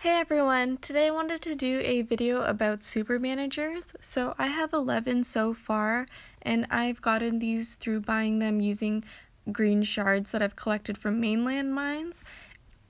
Hey everyone, today I wanted to do a video about super managers. So I have 11 so far and I've gotten these through buying them using green shards that I've collected from mainland mines.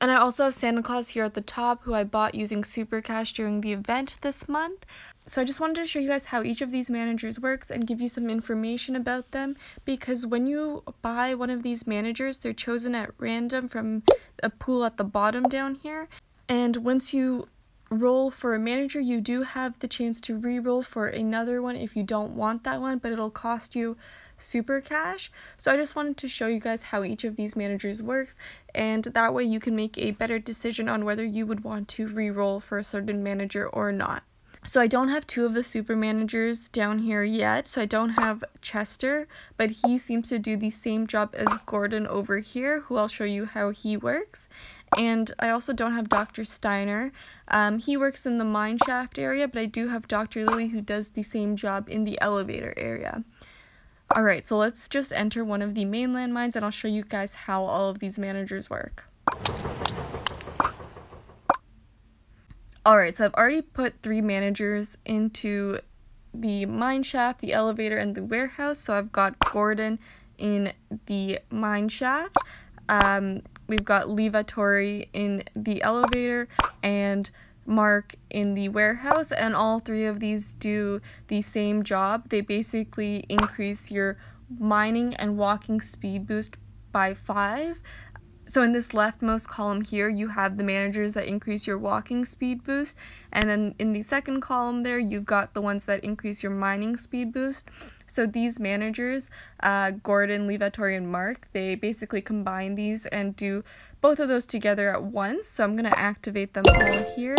And I also have Santa Claus here at the top who I bought using Super Cash during the event this month. So I just wanted to show you guys how each of these managers works and give you some information about them because when you buy one of these managers, they're chosen at random from a pool at the bottom down here and once you roll for a manager, you do have the chance to re-roll for another one if you don't want that one, but it'll cost you super cash. So I just wanted to show you guys how each of these managers works, and that way you can make a better decision on whether you would want to re-roll for a certain manager or not. So I don't have two of the super managers down here yet. So I don't have Chester, but he seems to do the same job as Gordon over here, who I'll show you how he works. And I also don't have Dr. Steiner. Um, he works in the mine shaft area, but I do have Dr. Lily who does the same job in the elevator area. Alright, so let's just enter one of the mainland mines and I'll show you guys how all of these managers work. Alright, so I've already put three managers into the mine shaft, the elevator, and the warehouse. So I've got Gordon in the mine shaft. Um, we've got Levatori in the elevator and Mark in the warehouse and all three of these do the same job. They basically increase your mining and walking speed boost by 5 so in this leftmost column here, you have the managers that increase your walking speed boost. And then in the second column there, you've got the ones that increase your mining speed boost. So these managers, uh, Gordon, Levatori, and Mark, they basically combine these and do both of those together at once. So I'm going to activate them all here.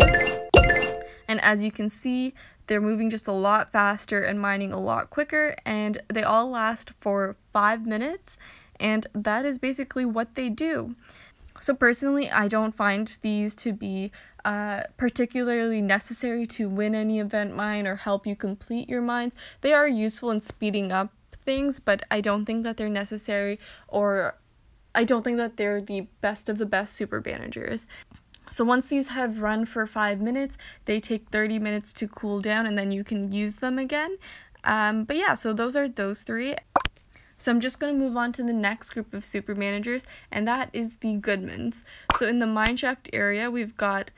And as you can see, they're moving just a lot faster and mining a lot quicker. And they all last for five minutes and that is basically what they do. So personally, I don't find these to be uh, particularly necessary to win any event mine or help you complete your mines. They are useful in speeding up things, but I don't think that they're necessary or I don't think that they're the best of the best super managers. So once these have run for 5 minutes, they take 30 minutes to cool down and then you can use them again. Um, but yeah, so those are those three. So I'm just going to move on to the next group of super managers, and that is the Goodmans. So in the mineshaft area, we've got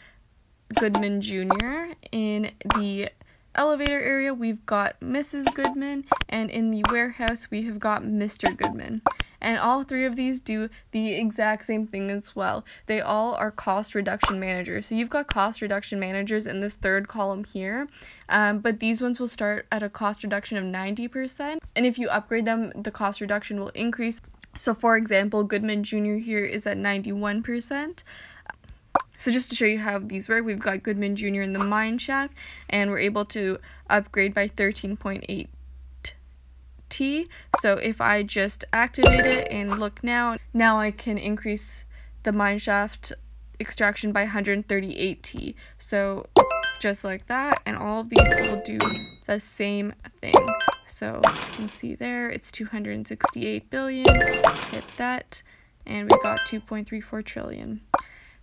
Goodman Jr. In the elevator area, we've got Mrs. Goodman, and in the warehouse, we have got Mr. Goodman. And all three of these do the exact same thing as well. They all are cost reduction managers. So you've got cost reduction managers in this third column here, um, but these ones will start at a cost reduction of 90%. And if you upgrade them, the cost reduction will increase. So for example, Goodman Jr. here is at 91%. So just to show you how these work, we've got Goodman Jr. in the mine shaft, and we're able to upgrade by 13.8 T. So if I just activate it and look now, now I can increase the mineshaft extraction by 138 T. So just like that, and all of these will do the same thing. So you can see there, it's 268 billion, hit that, and we got 2.34 trillion.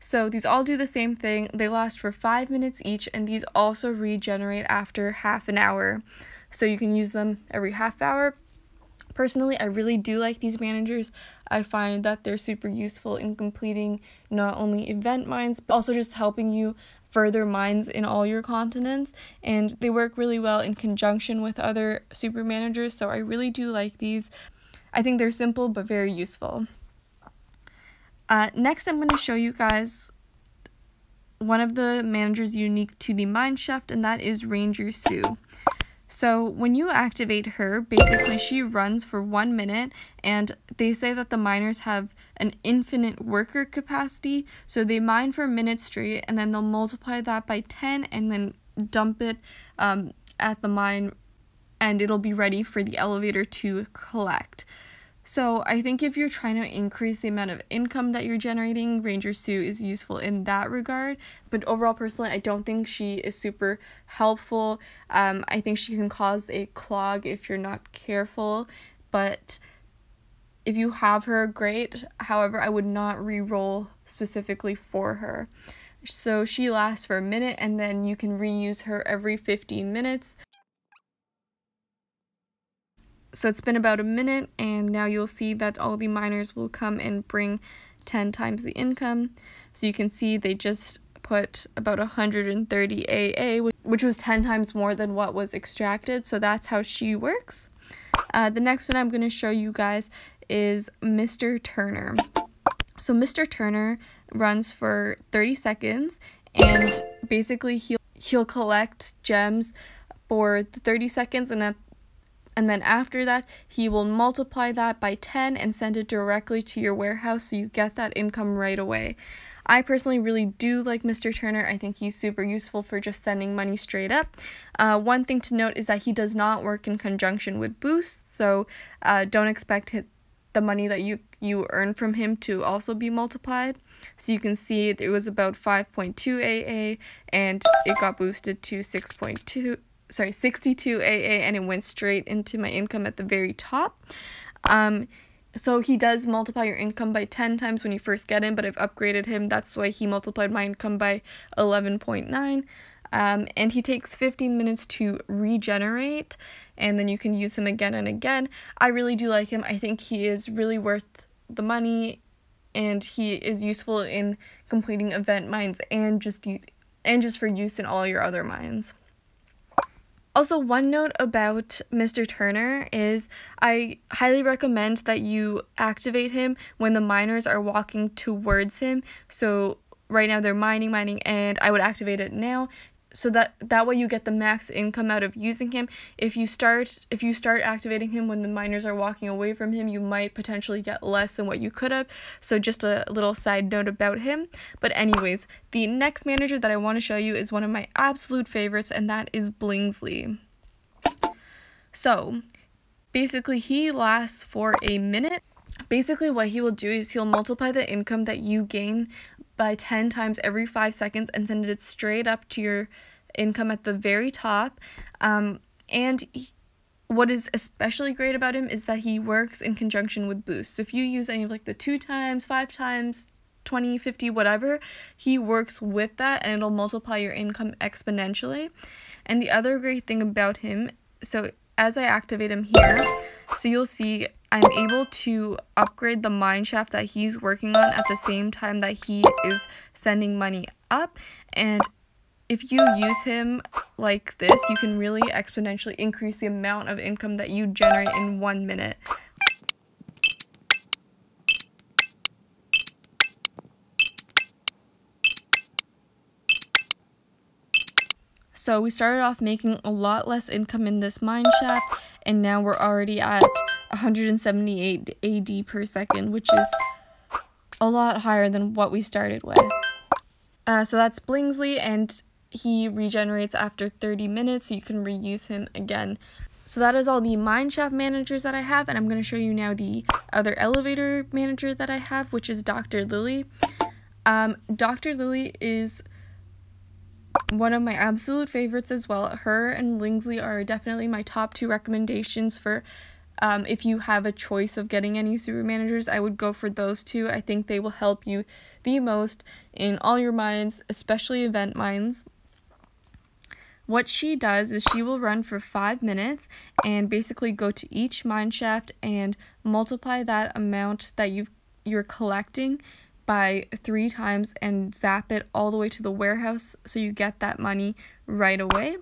So these all do the same thing. They last for five minutes each, and these also regenerate after half an hour. So you can use them every half hour. Personally, I really do like these managers. I find that they're super useful in completing not only event mines, but also just helping you further mines in all your continents. And they work really well in conjunction with other super managers, so I really do like these. I think they're simple but very useful. Uh, next, I'm going to show you guys one of the managers unique to the mine shaft, and that is Ranger Sue. So when you activate her, basically she runs for one minute, and they say that the miners have an infinite worker capacity, so they mine for a minute straight, and then they'll multiply that by 10, and then dump it um, at the mine, and it'll be ready for the elevator to collect. So I think if you're trying to increase the amount of income that you're generating, Ranger Sue is useful in that regard. But overall, personally, I don't think she is super helpful. Um, I think she can cause a clog if you're not careful. But if you have her, great. However, I would not re-roll specifically for her. So she lasts for a minute and then you can reuse her every 15 minutes. So it's been about a minute and now you'll see that all the miners will come and bring 10 times the income. So you can see they just put about 130 AA, which was 10 times more than what was extracted. So that's how she works. Uh, the next one I'm going to show you guys is Mr. Turner. So Mr. Turner runs for 30 seconds and basically he'll he'll collect gems for the 30 seconds and at, and then after that he will multiply that by 10 and send it directly to your warehouse so you get that income right away. I personally really do like Mr. Turner. I think he's super useful for just sending money straight up. Uh, one thing to note is that he does not work in conjunction with Boost, so uh, don't expect the money that you, you earn from him to also be multiplied. So you can see it was about 5.2 AA and it got boosted to 6.2 sorry 62 AA and it went straight into my income at the very top. Um, so he does multiply your income by 10 times when you first get in, but I've upgraded him. That's why he multiplied my income by 11.9. Um, and he takes 15 minutes to regenerate, and then you can use him again and again. I really do like him. I think he is really worth the money, and he is useful in completing event mines and just and just for use in all your other mines. Also, one note about Mr. Turner is I highly recommend that you activate him when the miners are walking towards him. So, right now they're mining, mining, and I would activate it now so that that way you get the max income out of using him. If you start if you start activating him when the miners are walking away from him you might potentially get less than what you could have. So just a little side note about him. But anyways the next manager that i want to show you is one of my absolute favorites and that is blingsley. So basically he lasts for a minute. Basically what he will do is he'll multiply the income that you gain by 10 times every five seconds and send it straight up to your income at the very top. Um, and he, what is especially great about him is that he works in conjunction with Boost. So if you use any of like the two times, five times, 20, 50, whatever, he works with that and it'll multiply your income exponentially. And the other great thing about him, so as I activate him here, so you'll see I'm able to upgrade the mine shaft that he's working on at the same time that he is sending money up. And if you use him like this, you can really exponentially increase the amount of income that you generate in one minute. So we started off making a lot less income in this mine shaft and now we're already at 178 AD per second, which is a lot higher than what we started with. Uh, so that's Blingsley, and he regenerates after 30 minutes, so you can reuse him again. So that is all the mineshaft managers that I have, and I'm going to show you now the other elevator manager that I have, which is Dr. Lily. Um, Dr. Lily is one of my absolute favorites as well. Her and Blingsley are definitely my top two recommendations for um, if you have a choice of getting any super managers. I would go for those two. I think they will help you the most in all your mines, especially event mines. What she does is she will run for five minutes and basically go to each mine shaft and multiply that amount that you you're collecting by three times and zap it all the way to the warehouse so you get that money right away.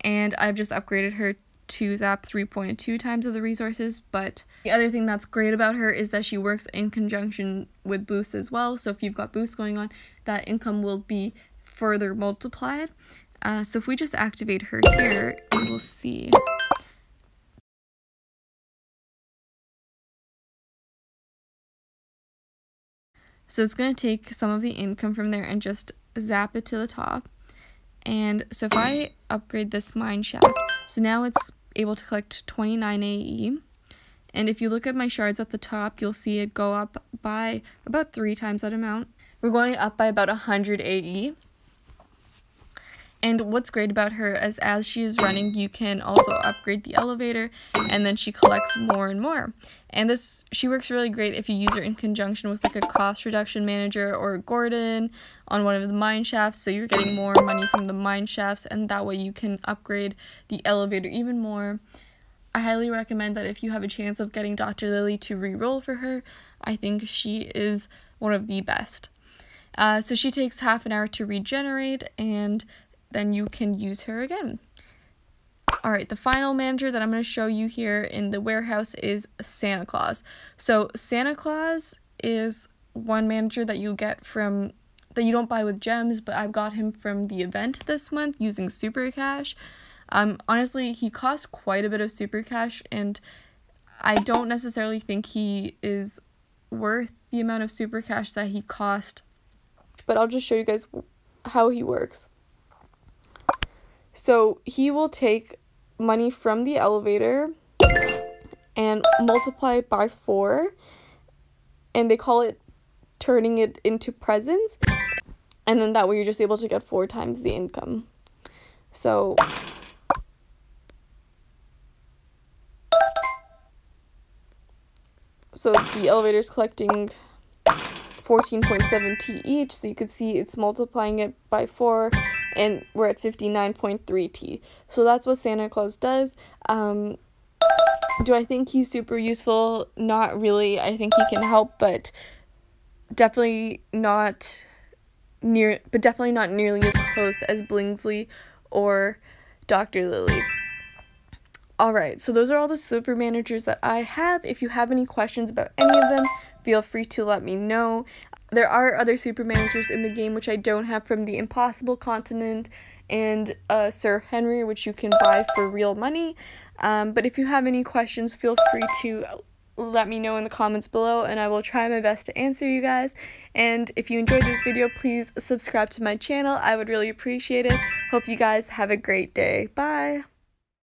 And I've just upgraded her to zap 3.2 times of the resources. But the other thing that's great about her is that she works in conjunction with Boost as well. So if you've got Boost going on, that income will be further multiplied. Uh, so if we just activate her here, we will see. So it's going to take some of the income from there and just zap it to the top. And so if I upgrade this mine shaft, so now it's able to collect 29 AE. And if you look at my shards at the top, you'll see it go up by about three times that amount. We're going up by about 100 AE. And what's great about her is as she is running, you can also upgrade the elevator and then she collects more and more. And this she works really great if you use her in conjunction with like a cost reduction manager or Gordon on one of the mine shafts. So you're getting more money from the mine shafts and that way you can upgrade the elevator even more. I highly recommend that if you have a chance of getting Dr. Lily to re-roll for her, I think she is one of the best. Uh, so she takes half an hour to regenerate and then you can use her again. Alright, the final manager that I'm going to show you here in the warehouse is Santa Claus. So Santa Claus is one manager that you get from that you don't buy with gems, but I've got him from the event this month using Super Cash. Um, honestly, he costs quite a bit of Super Cash, and I don't necessarily think he is worth the amount of Super Cash that he cost. But I'll just show you guys how he works. So he will take money from the elevator and multiply it by four, and they call it turning it into presents. And then that way you're just able to get four times the income. So so the elevator is collecting 14.7 T each, so you could see it's multiplying it by 4 and we're at 59.3 T. So that's what Santa Claus does. Um, do I think he's super useful? Not really. I think he can help, but definitely not near, but definitely not nearly as close as Blingsley or Dr. Lily. Alright, so those are all the super managers that I have. If you have any questions about any of them, feel free to let me know. There are other super managers in the game which I don't have from the Impossible Continent and uh, Sir Henry, which you can buy for real money. Um, but if you have any questions, feel free to let me know in the comments below and I will try my best to answer you guys. And if you enjoyed this video, please subscribe to my channel. I would really appreciate it. Hope you guys have a great day. Bye!